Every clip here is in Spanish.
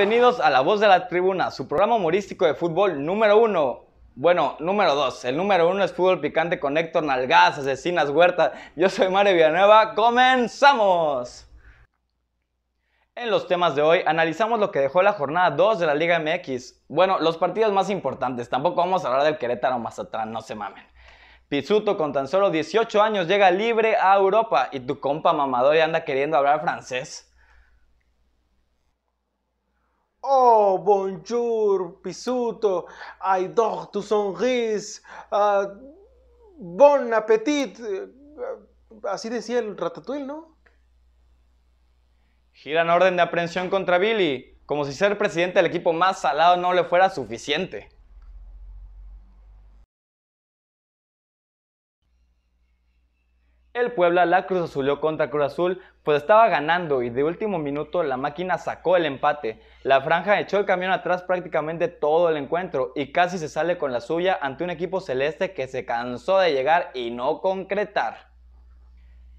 Bienvenidos a La Voz de la Tribuna, su programa humorístico de fútbol número uno. Bueno, número dos. El número uno es Fútbol Picante con Héctor Nalgaz, Asesinas Huerta. Yo soy Mario Villanueva. ¡Comenzamos! En los temas de hoy analizamos lo que dejó la jornada 2 de la Liga MX. Bueno, los partidos más importantes. Tampoco vamos a hablar del Querétaro más atrás, no se mamen. Pisuto con tan solo 18 años llega libre a Europa y tu compa mamador anda queriendo hablar francés. Oh, bonjour, Pisuto, adore tu sonrisa, uh, bon appetit. Así decía el ratatouille, ¿no? Giran orden de aprehensión contra Billy, como si ser presidente del equipo más salado no le fuera suficiente. El Puebla la Cruz Azulió contra Cruz Azul, pues estaba ganando y de último minuto la máquina sacó el empate. La franja echó el camión atrás prácticamente todo el encuentro y casi se sale con la suya ante un equipo celeste que se cansó de llegar y no concretar.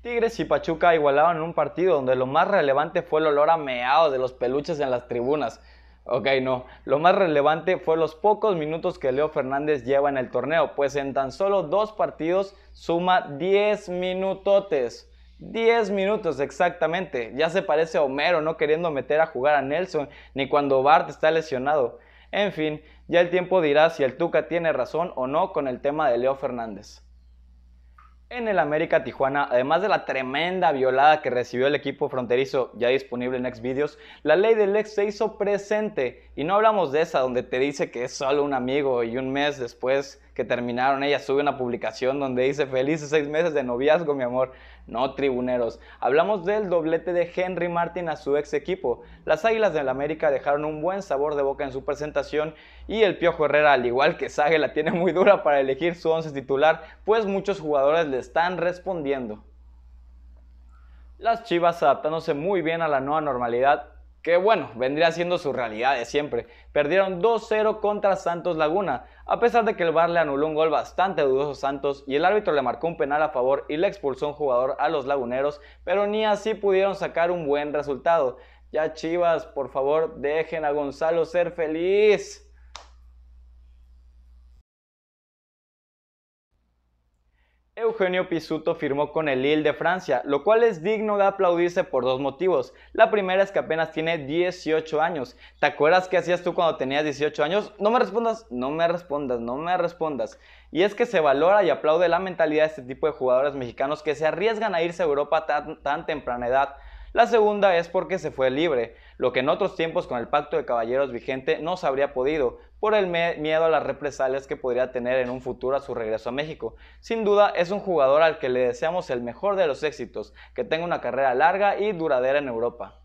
Tigres y Pachuca igualaban en un partido donde lo más relevante fue el olor a meado de los peluches en las tribunas. Ok, no. Lo más relevante fue los pocos minutos que Leo Fernández lleva en el torneo, pues en tan solo dos partidos suma 10 minutotes. 10 minutos exactamente. Ya se parece a Homero no queriendo meter a jugar a Nelson, ni cuando Bart está lesionado. En fin, ya el tiempo dirá si el Tuca tiene razón o no con el tema de Leo Fernández. En el América Tijuana, además de la tremenda violada que recibió el equipo fronterizo ya disponible en Xvideos, la ley del ex se hizo presente. Y no hablamos de esa donde te dice que es solo un amigo y un mes después que terminaron ella sube una publicación donde dice felices seis meses de noviazgo mi amor. No tribuneros, hablamos del doblete de Henry Martin a su ex equipo. Las Águilas del América dejaron un buen sabor de boca en su presentación y el Piojo Herrera al igual que Sage la tiene muy dura para elegir su once titular pues muchos jugadores le están respondiendo. Las Chivas adaptándose muy bien a la nueva normalidad que bueno, vendría siendo su realidad de siempre. Perdieron 2-0 contra Santos Laguna, a pesar de que el VAR le anuló un gol bastante dudoso a Santos y el árbitro le marcó un penal a favor y le expulsó un jugador a los laguneros, pero ni así pudieron sacar un buen resultado. Ya Chivas, por favor, dejen a Gonzalo ser feliz. Eugenio Pisuto firmó con el Lille de Francia, lo cual es digno de aplaudirse por dos motivos. La primera es que apenas tiene 18 años. ¿Te acuerdas qué hacías tú cuando tenías 18 años? No me respondas, no me respondas, no me respondas. Y es que se valora y aplaude la mentalidad de este tipo de jugadores mexicanos que se arriesgan a irse a Europa tan, tan temprana edad. La segunda es porque se fue libre, lo que en otros tiempos con el pacto de caballeros vigente no se habría podido, por el miedo a las represalias que podría tener en un futuro a su regreso a México. Sin duda es un jugador al que le deseamos el mejor de los éxitos, que tenga una carrera larga y duradera en Europa.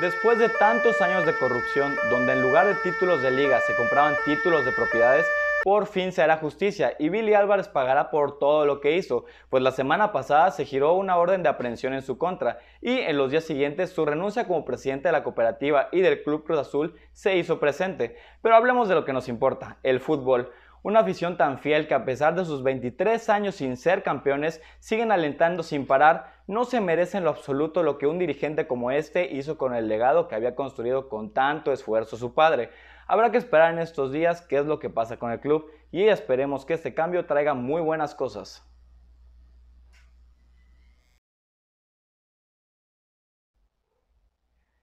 Después de tantos años de corrupción, donde en lugar de títulos de liga se compraban títulos de propiedades, por fin se hará justicia y Billy Álvarez pagará por todo lo que hizo, pues la semana pasada se giró una orden de aprehensión en su contra y en los días siguientes su renuncia como presidente de la cooperativa y del Club Cruz Azul se hizo presente. Pero hablemos de lo que nos importa, el fútbol. Una afición tan fiel que a pesar de sus 23 años sin ser campeones, siguen alentando sin parar, no se merece en lo absoluto lo que un dirigente como este hizo con el legado que había construido con tanto esfuerzo su padre. Habrá que esperar en estos días qué es lo que pasa con el club y esperemos que este cambio traiga muy buenas cosas.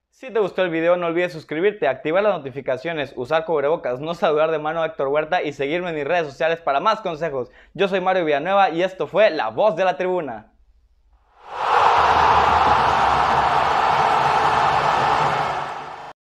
Si te gustó el video no olvides suscribirte, activar las notificaciones, usar cubrebocas, no saludar de mano a Héctor Huerta y seguirme en mis redes sociales para más consejos. Yo soy Mario Villanueva y esto fue La Voz de la Tribuna.